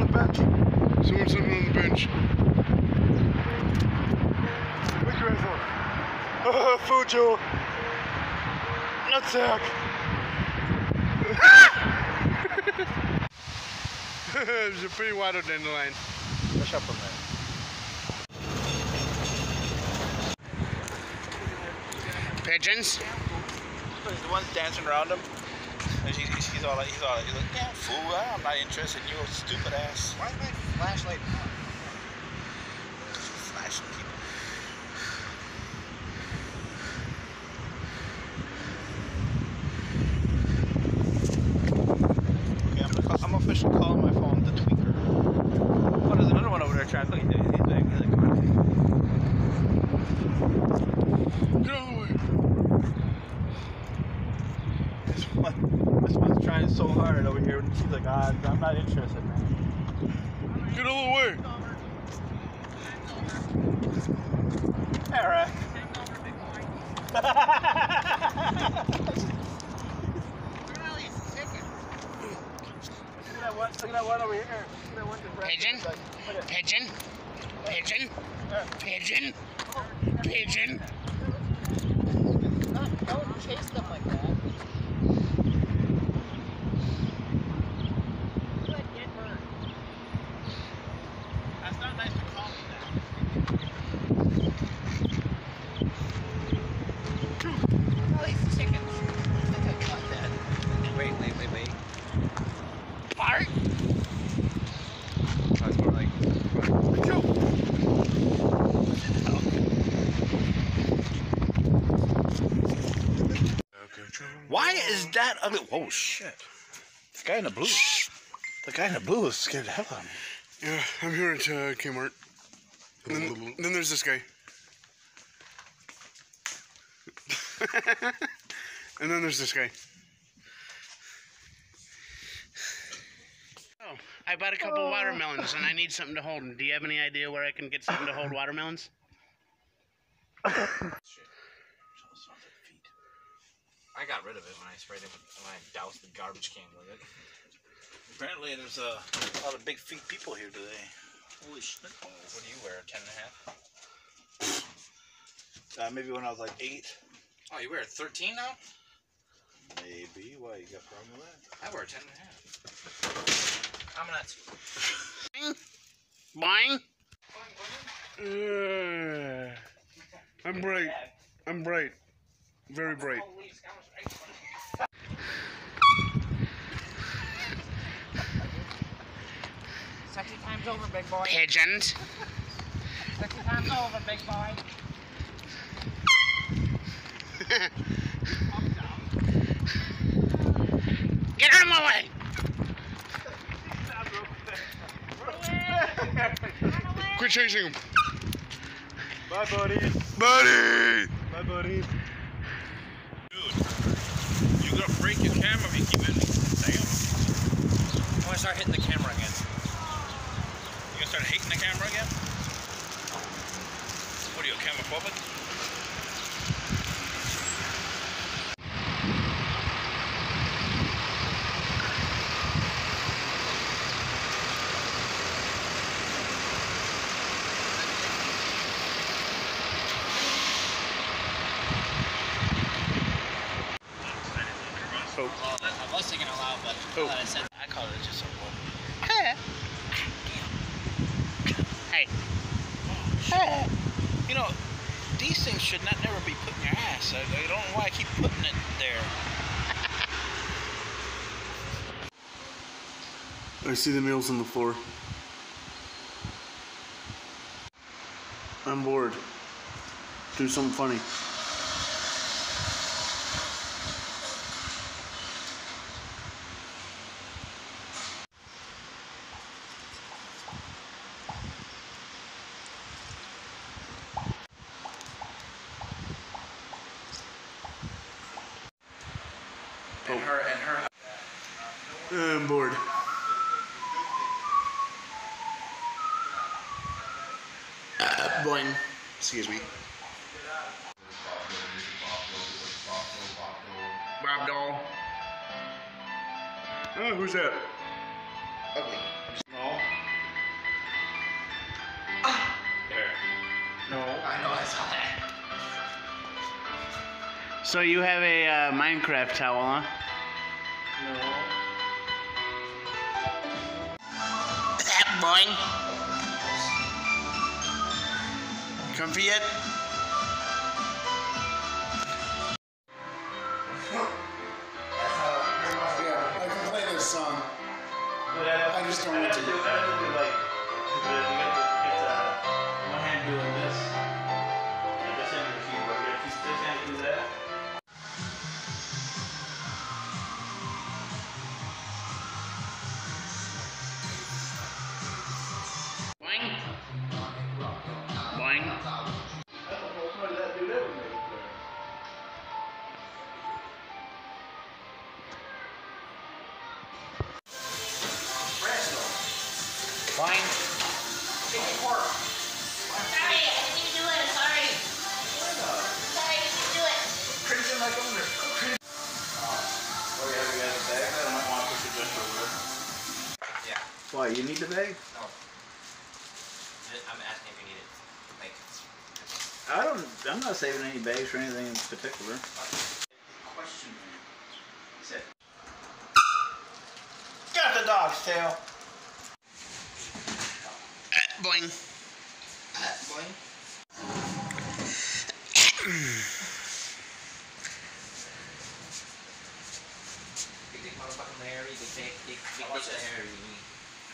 on the bench. Someone sitting on the bench. What you guys want? Uh, food, Joe. Nutsack. There's a pretty water dandelion. Push up on that. Pigeons. The one's dancing around him. And he's, he's, he's all like, he's all like, he's like, yeah, fool, I'm not interested in you, stupid ass. Why is my flashlight on? Flashing people. Okay, I'm, gonna call, I'm officially calling my phone the tweaker. Oh, there's another one over there, Chad. Look, he's, he's like, he's like, come on. Get out of the way. This one, this one's trying so hard over here. and She's like, ah, I'm not interested, man. Get out of the way. Eric. Look at that look at that one over here. That one just Pigeon? Pigeon. Pigeon. Pigeon. Pigeon. Don't chase them like that. You would get hurt. That's not nice to call me that. Oh, these chickens. I think I caught that. Wait, wait, wait, wait. Fart. That's more like. Why is that ugly? Whoa, shit. The guy in the blue. The guy in the blue is scared the hell out of me. Yeah, I'm here at uh, Kmart. And then, then there's this guy. and then there's this guy. Oh, I bought a couple watermelons and I need something to hold them. Do you have any idea where I can get something to hold watermelons? I got rid of it when I sprayed it with, when I doused the garbage can with it. Apparently, there's a, lot of big feet people here today. Holy shit. What do you wear? Ten and a half? Uh, maybe when I was like eight. Oh, you wear a thirteen now? Maybe. Why, you got a problem with that? I wear a ten and a half. I'm not. Boing. Uh, I'm bright. I'm bright. Very bright. Time's over, big boy. Pigeons. Sexy time's over, big boy. Get out of my way. Quit chasing him. Bye, buddy. Buddy. Bye, buddy. You're gonna break your camera if you keep it. Damn. I want to start hitting the camera again. You gonna start hating the camera again? What are you, a camera puppet? Oh. Well, I was thinking aloud, but Oh. I said I call it just a whoop. Hey. You know, these things should not never be put in your ass. I, I don't know why I keep putting it there. I see the meals on the floor. I'm bored. Do something funny. Boy, Excuse me. Bob doll. Oh, who's that? Ugly. small. Ah. There. No. I know, I saw that. So you have a uh, Minecraft towel, huh? No. That boy. Comfy yet? Yeah, I can play this song. I just don't want to. Boing. Sorry, I didn't mean to do it. Sorry. Sorry, I didn't do it. Crimson like owner. Oh yeah, we got a bag. I don't want to push it just over. Yeah. Why? You need the bag? No. I'm asking if you need it. Like, I don't. I'm not saving any bags for anything in particular. Question. Sit. Got the dog's tail. Boing. boing. Big dick motherfucking Larry, big dick, big, big How much dick? Larry.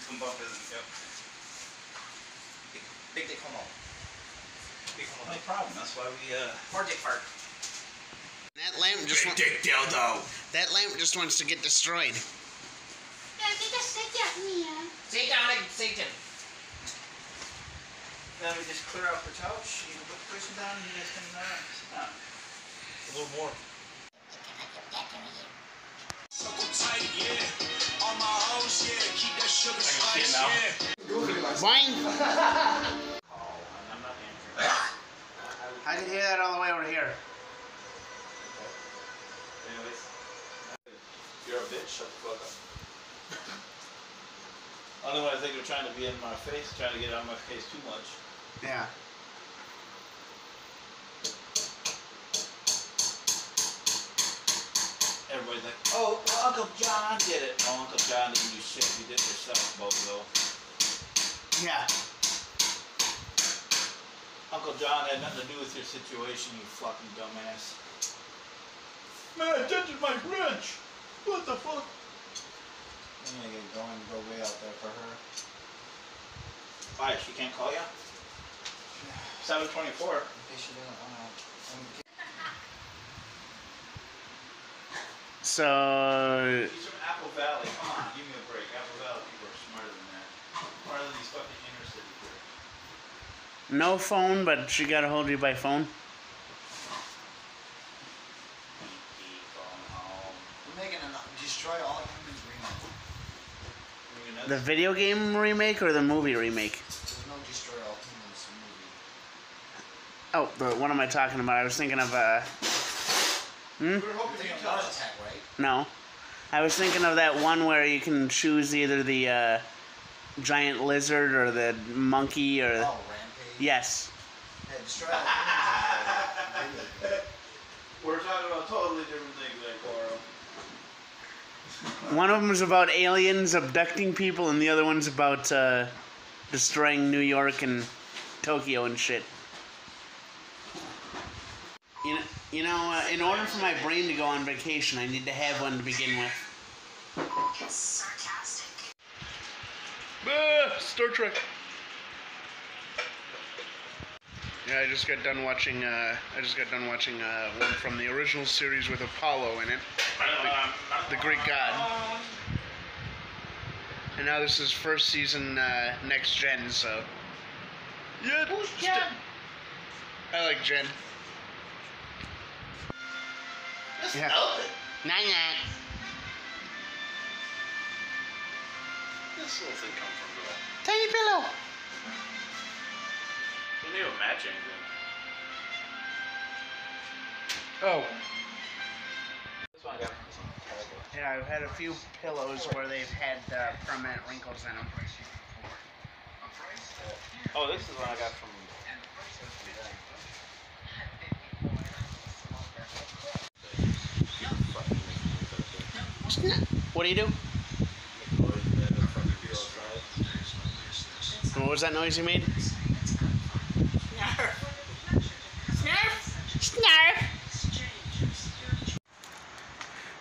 Come bump isn't. Yep. Big, big dick homo. Big homo. No problem. That's why we uh. Poor dick fart. That lamp just wa- dick dildo. that lamp just wants to get destroyed. Sit down, Satan. Then we just clear out the couch. You can put the person down, and you guys can uh, sit down. A little more. I can see it now. Boing. Oh, I'm not answering. I can hear that all the way over here. Anyways, you're a bitch. Shut the fuck up. Otherwise, they are trying to be in my face, trying to get out of my face too much. Yeah. Everybody's like, oh, well, Uncle John did it. No, Uncle John didn't do shit. You did it yourself, bozo. Yeah. Uncle John had nothing to do with your situation, you fucking dumbass. Man, I attention my wrench! What the fuck? I'm gonna get going go way out there for her. Why, she can't call you? 724. In case she doesn't wanna. I'm So He's from Apple Valley. Come on, give me a break. Apple Valley people are smarter than that. Smarter than these fucking inner city kids. no phone, but she got a hold of you by phone. Beep, phone home. We're making an destroy all humans remake. The video game remake or the movie remake? There's no destroy all humans movie. Oh, but what am I talking about? I was thinking of uh. Hmm? We were hoping Think you'd of tell Mars us. Attack, right? No. I was thinking of that one where you can choose either the uh, giant lizard or the monkey or. Oh, Rampage. Yes. Yeah, destroy all humans. is a video game. We're talking about totally different things there, One of them is about aliens abducting people, and the other one's about uh, destroying New York and Tokyo and shit. You know, you know uh, in order for my brain to go on vacation, I need to have one to begin with. It's sarcastic. Ah, Star Trek. Yeah, I just got done watching. Uh, I just got done watching uh, one from the original series with Apollo in it, the, the Greek god. And now this is first season, uh, next gen. So. Yeah. Who's Jen? I like Jen. Yeah. Nah, nah. This little thing come from Bill. Tiny pillow. Didn't even match anything. Oh. This one I got from some Yeah, I've had a few pillows where they've had uh, permanent wrinkles in them. Oh, this is one I got from What do you do? What was that noise you made? Snarf. Snarf. Snarf.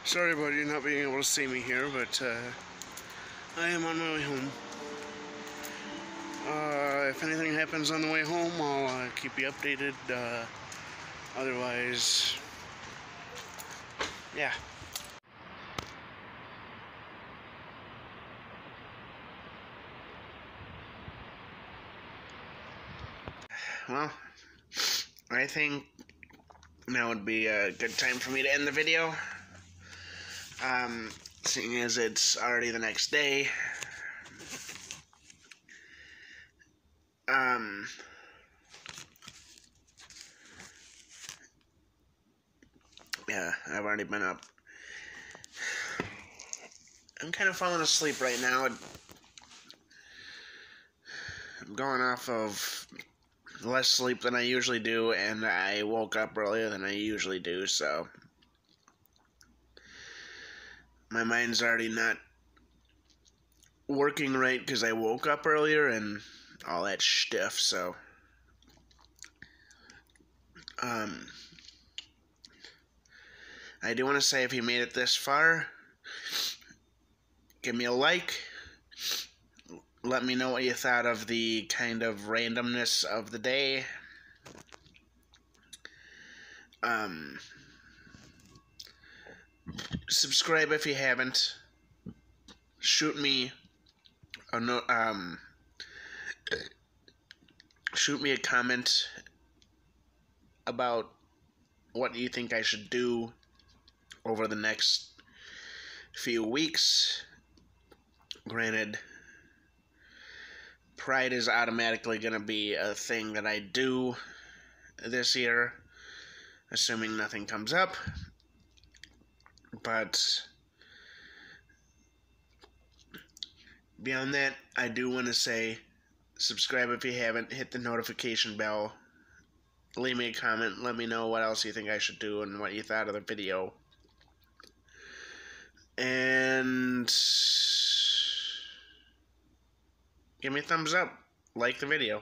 Sorry about you not being able to see me here, but uh, I am on my way home. Uh, if anything happens on the way home, I'll uh, keep you updated. Uh, otherwise, yeah. Well, I think now would be a good time for me to end the video. Um, seeing as it's already the next day. Um, yeah, I've already been up. I'm kind of falling asleep right now. I'm going off of less sleep than I usually do, and I woke up earlier than I usually do, so my mind's already not working right because I woke up earlier and all that stuff, so um I do want to say if you made it this far, give me a like. Let me know what you thought of the kind of randomness of the day. Um, subscribe if you haven't. Shoot me a no, um, shoot me a comment about what you think I should do over the next few weeks. Granted, Pride is automatically going to be a thing that I do this year, assuming nothing comes up. But beyond that, I do want to say subscribe if you haven't, hit the notification bell, leave me a comment, let me know what else you think I should do and what you thought of the video. And give me a thumbs up, like the video.